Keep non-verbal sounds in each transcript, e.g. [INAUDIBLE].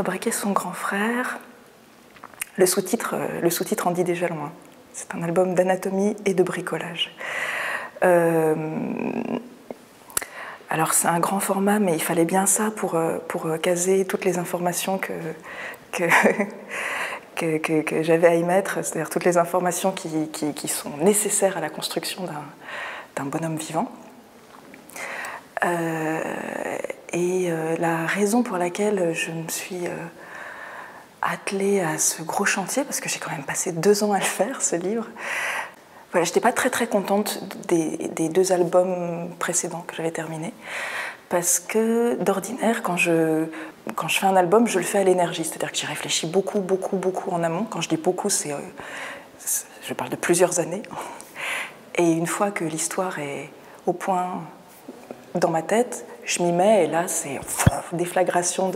Fabriquer son grand frère? Le sous-titre euh, sous-titre en dit déjà loin. C'est un album d'anatomie et de bricolage. Euh, alors c'est un grand format, mais il fallait bien ça pour, euh, pour caser toutes les informations [LAUGHS] que, j'avais à y mettre, c'est-à-dire toutes les informations qui, sont nécessaires à la construction d'un bonhomme vivant. Euh, et euh, la raison pour laquelle je me suis euh, attelée à ce gros chantier, parce que j'ai quand même passé deux ans à le faire, ce livre, voilà, je n'étais pas très très contente des, deux albums précédents que j'avais terminés, parce que d'ordinaire, quand je, quand je fais un album, je le fais à l'énergie, c'est-à-dire que j'y réfléchis beaucoup, beaucoup, beaucoup en amont. Quand je dis beaucoup, c'est, je parle de plusieurs années. Et une fois que l'histoire est au point dans ma tête, je m'y mets et là, c'est déflagration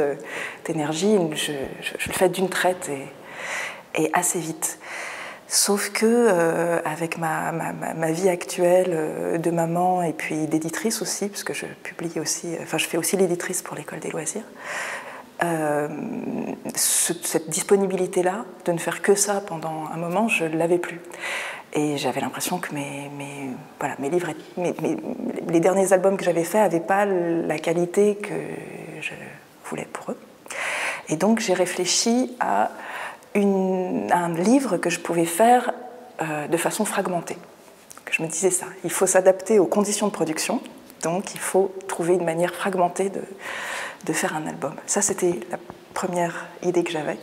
d'énergie. Je, le fais d'une traite et, assez vite. Sauf que euh, avec ma, ma, ma, vie actuelle euh, de maman et puis d'éditrice aussi, puisque je publie aussi, enfin je fais aussi l'éditrice pour l'école des loisirs, euh, ce, cette disponibilité-là, de ne faire que ça pendant un moment, je ne l'avais plus. Et j'avais l'impression que mes, mes, voilà, mes livres, mes, les derniers albums que j'avais faits n'avaient pas la qualité que je voulais pour eux. Et donc j'ai réfléchi à une, un livre que je pouvais faire euh, de façon fragmentée. Je me disais ça, il faut s'adapter aux conditions de production, donc il faut trouver une manière fragmentée de, de faire un album. Ça, c'était la première idée que j'avais.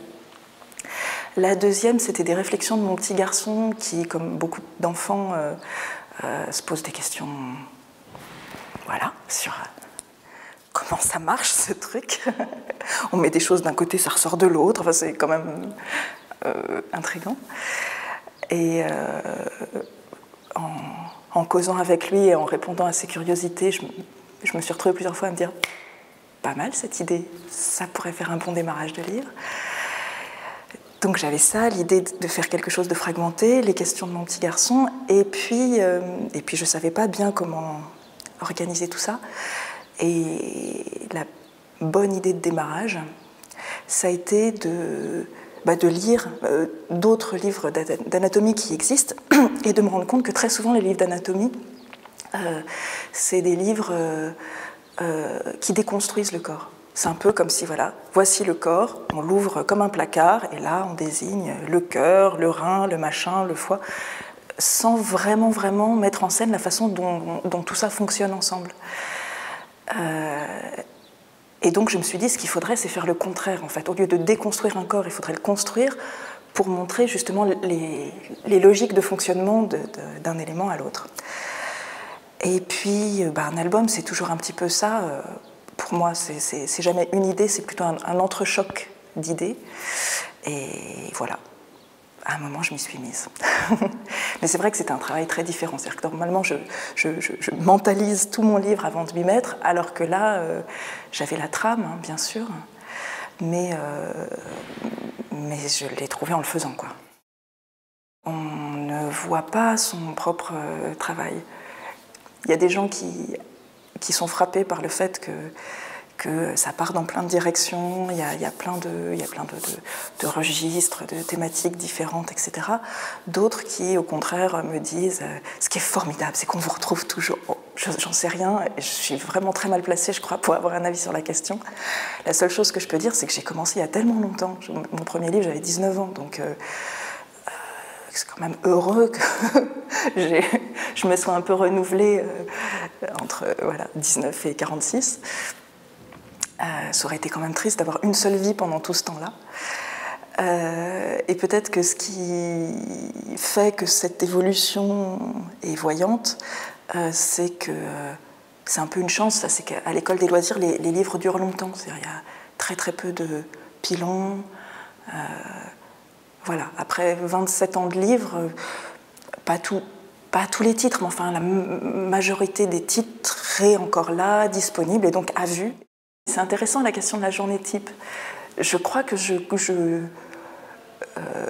La deuxième, c'était des réflexions de mon petit garçon qui, comme beaucoup d'enfants, euh, euh, se pose des questions voilà, sur comment ça marche ce truc. [LAUGHS] On met des choses d'un côté, ça ressort de l'autre. Enfin, c'est quand même euh, intriguant. Et euh, en, causant avec lui et en répondant à ses curiosités, je, je, me suis retrouvée plusieurs fois à me dire pas mal cette idée, ça pourrait faire un bon démarrage de livre. Donc j'avais ça, l'idée de faire quelque chose de fragmenté, les questions de mon petit garçon, et puis, euh, et puis je ne savais pas bien comment organiser tout ça. Et la bonne idée de démarrage, ça a été de, bah, de lire euh, d'autres livres d'anatomie qui existent [CLEARS THROAT] et de me rendre compte que très souvent les livres d'anatomie, euh, c'est des livres euh, qui déconstruisent le corps. C'est un peu comme si, voilà, voici le corps, on l'ouvre comme un placard, et là, on désigne le cœur, le rein, le machin, le foie, sans vraiment, vraiment mettre en scène la façon dont, tout ça fonctionne ensemble. Et donc, je me suis dit, ce qu'il faudrait, c'est faire le contraire, en fait. Au lieu de déconstruire un corps, il faudrait le construire pour montrer justement les, logiques de fonctionnement d'un élément à l'autre. Et puis, bah, un album, c'est toujours un petit peu ça. Euh, pour moi, c'est jamais une idée, c'est plutôt un, un entrechoc d'idées. Et voilà, à un moment, je m'y suis mise. [LAUGHS] Mais c'est vrai que c'est un travail très différent. C'est-à-dire que normalement, je, mentalise tout mon livre avant de m'y mettre, alors que là, euh, j'avais la trame, hein, bien sûr, mais, euh, mais je l'ai trouvé en le faisant. Quoi. On ne voit pas son propre euh, travail. Il y a des gens qui sont frappés par le fait que que ça part dans plein de directions, il y a, plein, de, registres, de thématiques différentes, etc. D'autres qui, au contraire, me disent euh, ce qui est formidable, c'est qu'on vous retrouve toujours. Oh, J'en sais rien, je suis vraiment très mal placée, je crois, pour avoir un avis sur la question. La seule chose que je peux dire, c'est que j'ai commencé il y a tellement longtemps. Mon premier livre, j'avais 19 ans, donc. Euh, c'est quand même heureux que [LAUGHS] je me sois un peu renouvelée euh, entre voilà, 19 et 46. Euh, ça aurait été quand même triste d'avoir une seule vie pendant tout ce temps-là. Euh, et peut-être que ce qui fait que cette évolution est voyante, euh, c'est que c'est un peu une chance, c'est qu'à l'école des loisirs, les, livres durent longtemps. Il y a très très peu de pilons. voilà, après 27 ans de livres, pas pas tous les titres, mais enfin la majorité des titres est encore là, disponible et donc à vue. C'est intéressant la question de la journée type. Je crois que je, je, euh,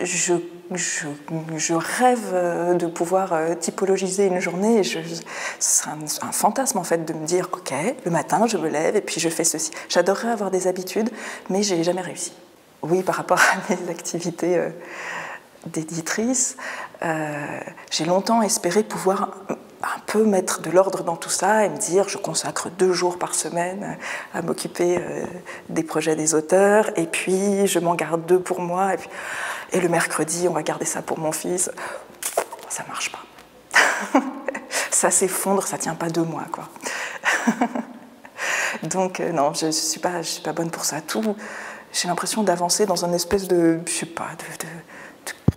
je, je, rêve de pouvoir euh, typologiser une journée. C'est un, un, fantasme en fait de me dire ok, le matin je me lève et puis je fais ceci. J'adorerais avoir des habitudes, mais j'ai jamais réussi. Oui, par rapport à mes activités euh, d'éditrice, j'ai longtemps espéré pouvoir mettre de l'ordre dans tout ça et me dire je consacre deux jours par semaine à m'occuper euh, des projets des auteurs et puis je m'en garde deux pour moi et, le mercredi on va garder ça pour mon fils. Ça marche pas. [LAUGHS] ça s'effondre, ça tient pas deux mois quoi. [LAUGHS] Donc euh, non, je, suis pas, je suis pas bonne pour ça. Tout, j'ai l'impression d'avancer dans un espèce de, je sais pas, de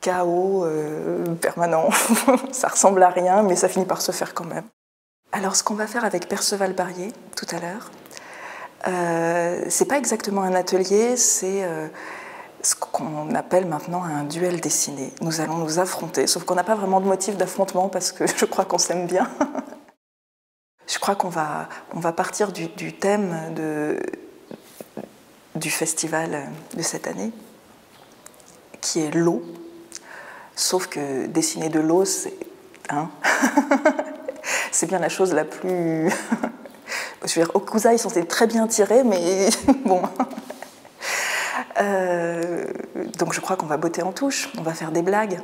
chaos euh, permanent. [LAUGHS] ça ressemble à rien, mais ça finit par se faire quand même. Alors, ce qu'on va faire avec Perceval Barrier tout à l'heure, euh, c'est pas exactement un atelier, c'est euh, ce qu'on appelle maintenant un duel dessiné. Nous allons nous affronter, sauf qu'on n'a pas vraiment de motif d'affrontement parce que [LAUGHS] je crois qu'on s'aime bien. [LAUGHS] je crois qu'on va, on va partir du, thème du festival de cette année, qui est l'eau. Sauf que dessiner de l'eau, c'est hein [LAUGHS] bien la chose la plus. [LAUGHS] je veux dire, Okusa, ils sont très bien tirés, mais [LAUGHS] bon. Euh, donc je crois qu'on va botter en touche, on va faire des blagues.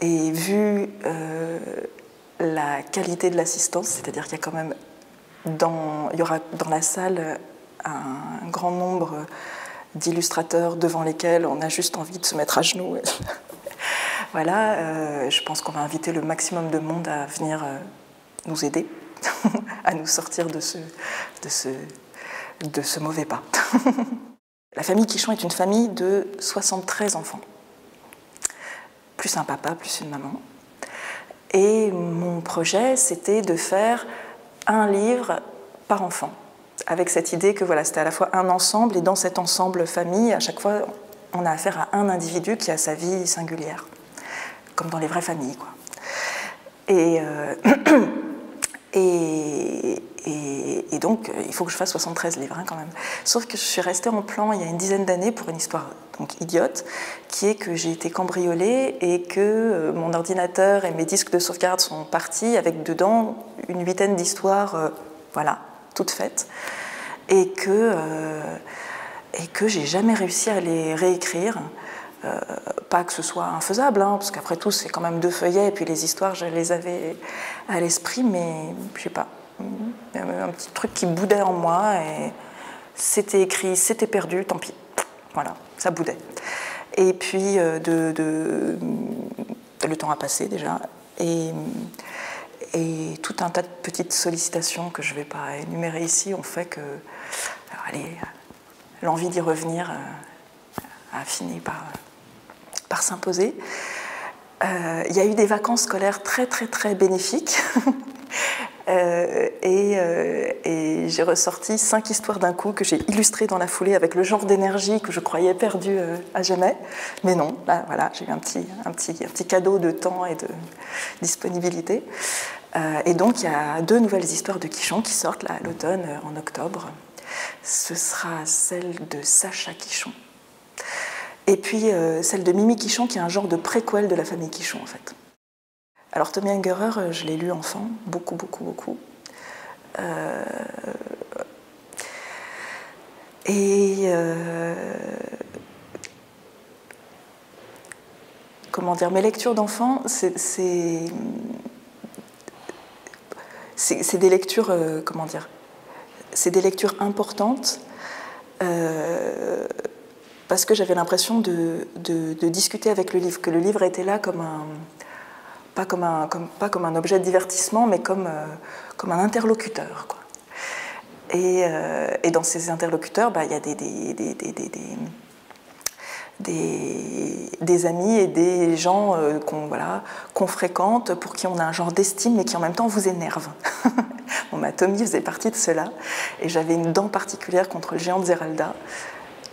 Et vu euh, la qualité de l'assistance, c'est-à-dire qu'il y a quand même dans, il y aura dans la salle un grand nombre d'illustrateurs devant lesquels on a juste envie de se mettre à genoux voilà, euh, je pense qu'on va inviter le maximum de monde à venir euh, nous aider, [LAUGHS] à nous sortir de ce, mauvais pas. [LAUGHS] La famille Quichon est une famille de 73 enfants, plus un papa, plus une maman. Et mon projet, c'était de faire un livre par enfant, avec cette idée que voilà, c'était à la fois un ensemble, et dans cet ensemble famille, à chaque fois, on a affaire à un individu qui a sa vie singulière comme dans les vraies familles. Quoi. Et, euh, [CLEARS THROAT] et, et, donc, il faut que je fasse 73 livres hein, quand même. Sauf que je suis restée en plan il y a une dizaine d'années pour une histoire donc idiote, qui est que j'ai été cambriolée et que euh, mon ordinateur et mes disques de sauvegarde sont partis avec dedans une huitaine d'histoires, euh, voilà, toutes faites, et que, et que j'ai jamais réussi à les réécrire. Euh, pas que ce soit infaisable, hein, parce qu'après tout, c'est quand même deux feuillets, et puis les histoires, je les avais à l'esprit, mais je sais pas, il y avait un petit truc qui boudait en moi, et c'était écrit, c'était perdu, tant pis. Voilà, ça boudait. Et puis, euh, le temps a passé déjà, et, tout un tas de petites sollicitations que je ne vais pas énumérer ici ont fait que, allez, l'envie d'y revenir euh, a fini par par s'imposer. Euh, il y a eu des vacances scolaires très très très bénéfiques. [LAUGHS] Euh, euh, et, j'ai ressorti cinq histoires d'un coup que j'ai illustrées dans la foulée avec le genre d'énergie que je croyais perdu à jamais. Mais non, là voilà, j'ai eu un petit cadeau de temps et de disponibilité. et donc il y a deux nouvelles histoires de Quichon qui sortent là à l'automne, en octobre. Ce sera celle de Sacha Quichon et puis euh, celle de Mimi Quichon, qui est un genre de préquel de la famille Quichon, en fait. Alors Tommy Ungerer, euh, je l'ai lu enfant, beaucoup, beaucoup, beaucoup. Euh, et comment dire, mes lectures d'enfant, c'est c'est des lectures, comment dire, c'est des lectures importantes parce que j'avais l'impression de, discuter avec le livre, que le livre était là comme un, pas comme un, comme, pas comme un objet de divertissement, mais comme, euh, comme un interlocuteur. Quoi. Et, euh, et, dans ces interlocuteurs, bah, il y a des, des, des, des, amis et des gens euh, qu'on voilà, qu'on fréquente, pour qui on a un genre d'estime, mais qui en même temps vous énerve. [LAUGHS] bon, bah, Tommy faisait partie de cela, et j'avais une dent particulière contre le géant de Zeralda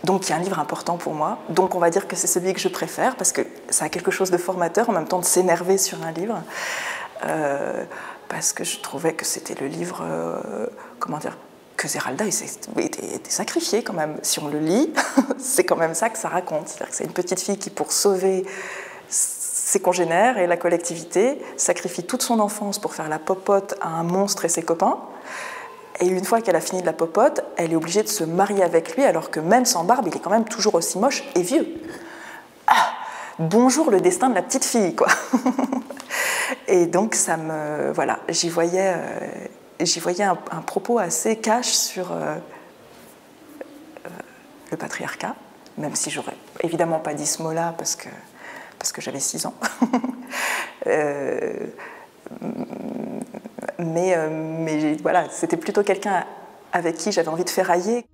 donc il y a un livre important pour moi. Donc on va dire que c'est celui que je préfère parce que ça a quelque chose de formateur en même temps de s'énerver sur un livre. Euh, parce que je trouvais que c'était le livre, euh, comment dire, que Zeralda était, sacrifiée quand même. Si on le lit, [LAUGHS] c'est quand même ça que ça raconte. C'est-à-dire que c'est une petite fille qui, pour sauver ses congénères et la collectivité, sacrifie toute son enfance pour faire la popote à un monstre et ses copains. Et une fois qu'elle a fini de la popote, elle est obligée de se marier avec lui, alors que même sans barbe, il est quand même toujours aussi moche et vieux. Ah, bonjour le destin de la petite fille, quoi. [LAUGHS] et donc ça me, voilà, j'y voyais, euh, voyais un, propos assez cash sur euh, euh, le patriarcat, même si j'aurais évidemment pas dit ce mot-là parce que parce que j'avais 6 ans. [LAUGHS] mais, mais voilà, c'était plutôt quelqu'un avec qui j'avais envie de ferrailler.